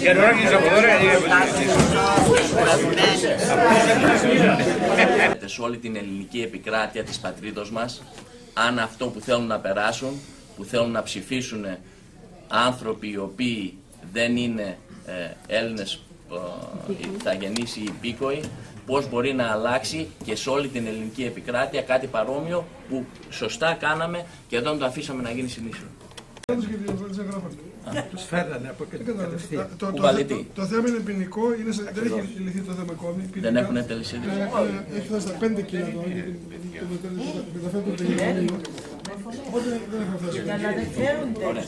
Για τον άρχισε από τώρα σε όλη την ελληνική επικράτεια της πατρίδος μας αν αυτό που θέλουν να περάσουν, που θέλουν να ψηφίσουν άνθρωποι οι οποίοι δεν είναι ε, Έλληνες ηθαγενείς ή υπήκοοι, πώς μπορεί να αλλάξει και σε όλη την ελληνική επικράτεια κάτι παρόμοιο που σωστά κάναμε και δεν το αφήσαμε να γίνει συνήθως. Τους φέρνανε από και κατευθείαν. Το, το, Κουβαλητή. το, το θέμα είναι ποινικό, είναι σε- δεν έχει λυθεί το θέμα ακόμη. Δεν έχουν τελεσίδι. Ε, Έχει φτάσει στα 5 κιλά τώρα, γιατί το μεταφέρει το τελειώνει. Οπότε δεν έχουμε φτάσει. Αλλά δεν φέρουν τέτοια,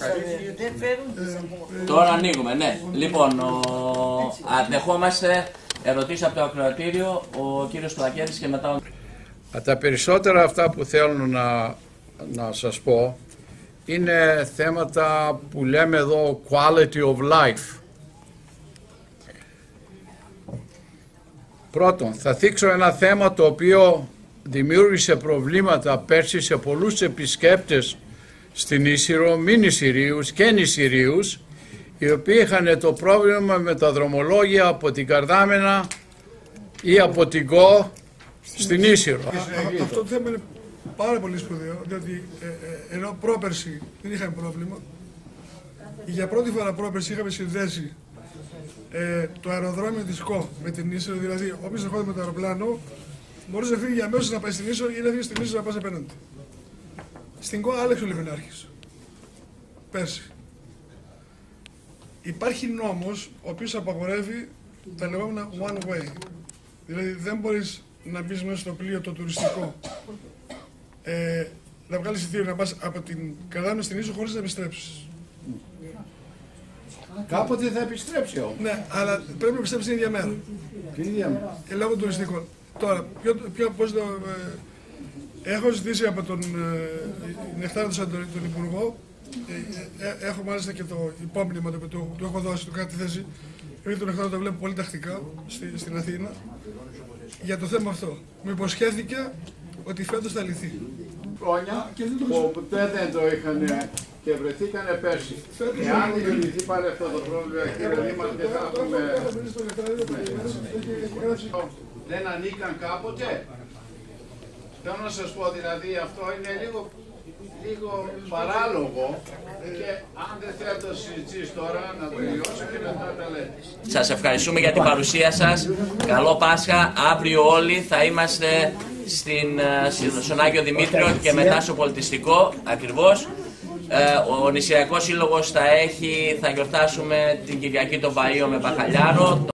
δεν φέρουν Τώρα ανοίγουμε, ναι. Λοιπόν, ο... δεχόμαστε ερωτήσεις από το ακροατήριο, ο κύριος Πλακέρης και μετά ο... Α, Τα περισσότερα αυτά που θέλω να, να σας πω είναι θέματα που λέμε εδώ quality of life. Πρώτον, θα θίξω ένα θέμα το οποίο δημιούργησε προβλήματα πέρσι σε πολλούς επισκέπτες στην Ίσυρο, μη νησιρίους και νησιρίους, οι οποίοι είχαν το πρόβλημα με τα δρομολόγια από την Καρδάμενα ή από την ΚΟ στην Ίσυρο. Α- α- Αυτό το θέμα είναι πάρα πολύ σπουδαίο, διότι ε, ε, ενώ πρόπερση δεν είχαμε πρόβλημα, για πρώτη φορά πρόπερση είχαμε συνδέσει ε, το αεροδρόμιο της ΚΟ με την Ίσο, δηλαδή όποιος ερχόταν με το αεροπλάνο μπορούσε να φύγει για αμέσως να πάει στην Ίσο ή να φύγει στην Ίσο να πάει απέναντι. Στην ΚΟ άλλαξε ο Λιμενάρχης. Πέρσι. Υπάρχει νόμος ο οποίος απαγορεύει τα λεγόμενα one way. Δηλαδή δεν μπορείς να μπεις μέσα στο πλοίο το τουριστικό ε, να βγάλεις εισιτήριο να πας από την Καρδάμια στην Ίσο χωρίς να επιστρέψεις. Κάποτε θα επιστρέψει όμως. Ναι, αλλά πρέπει να επιστρέψει την ίδια μέρα. Την ίδια μέρα. Ε, λόγω τουριστικών. Τώρα, ποιο, ποιο, πώς το, ε, έχω ζητήσει από τον ε, Νεκτάρα του Σαντορή, τον Υπουργό, ε, ε, έχω μάλιστα και το υπόμνημα το οποίο του, του έχω δώσει, του κάτι θέση, γιατί τον Νεκτάρα το βλέπω πολύ τακτικά στη, στην Αθήνα, για το θέμα αυτό. Μου υποσχέθηκε ότι φέτος θα λυθεί. χρόνια που ποτέ δεν το είχαν και βρεθήκανε πέρσι. Εάν δεν λυθεί πάλι αυτό το πρόβλημα, κύριε Δήμα, δεν θα έχουμε... Δεν ανήκαν κάποτε; Θέλω να σας πω, δηλαδή, αυτό είναι λίγο, λίγο παράλογο και αν δεν θέλετε να το συζητήσεις τώρα, να τελειώσω και μετά τα λέτε. Σας ευχαριστούμε για την παρουσία σας. Καλό Πάσχα. Αύριο όλοι θα είμαστε στην, ε, στον Άγιο Δημήτριο και μετά στο πολιτιστικό ακριβώς. Ε, Ο Νησιακός Σύλλογος θα έχει, θα γιορτάσουμε την Κυριακή τον Βαΐο με μπακαλιάρο.